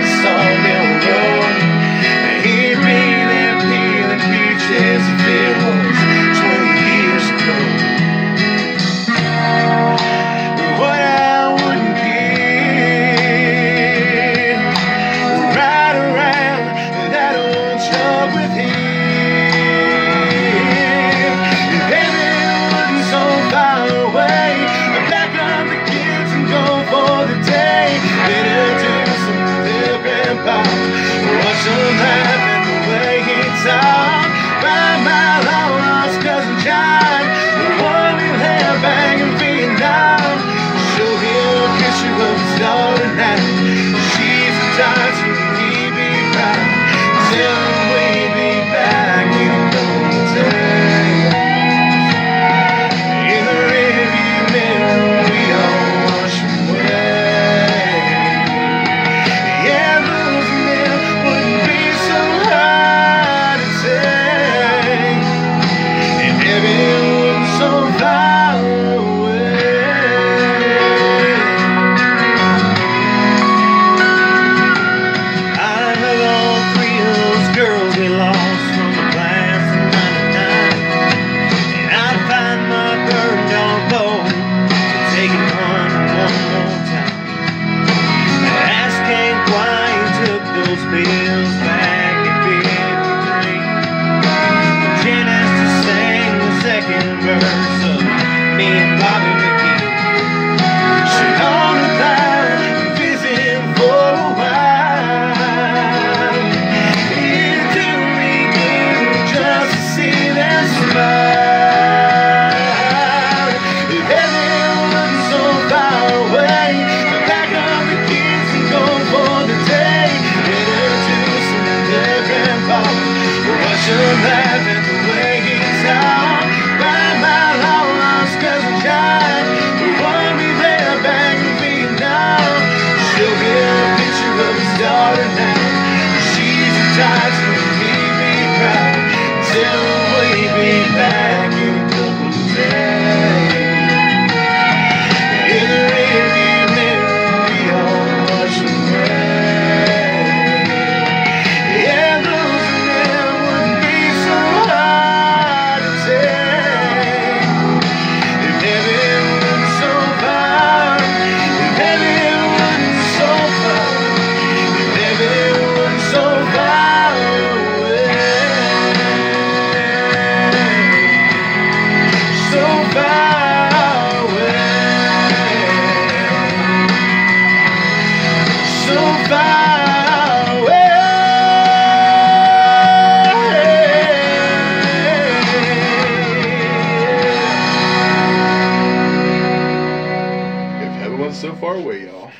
I alive in the way it's out. throwaway, y'all.